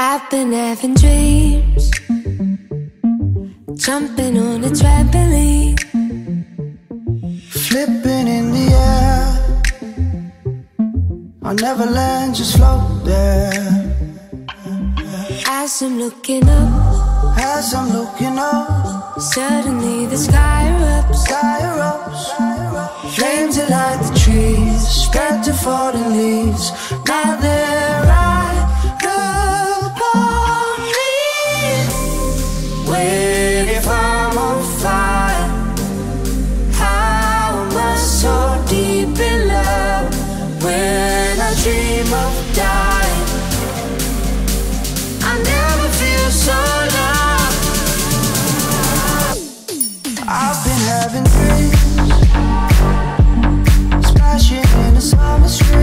I've been having dreams, jumping on a trampoline, flipping in the air. I'll never land, just float there. As I'm looking up, as I'm looking up, suddenly the sky erupts. Sky erupts. Flames that light the spread to falling leaves. Now they're right upon me. Wait, if I'm on fire, how am I so deep in love? When I dream of dying, I never feel so loved. I've been having dreams, splashing in a summer street.